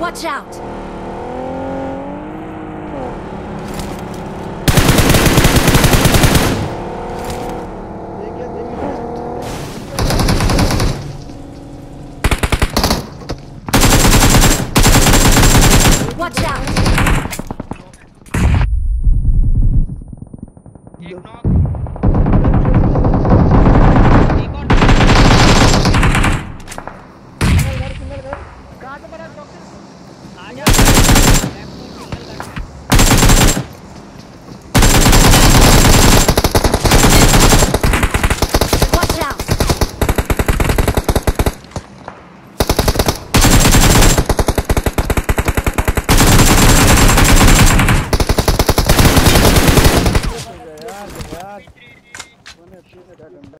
Watch out! Watch out! Ignore. Bueno, aquí se da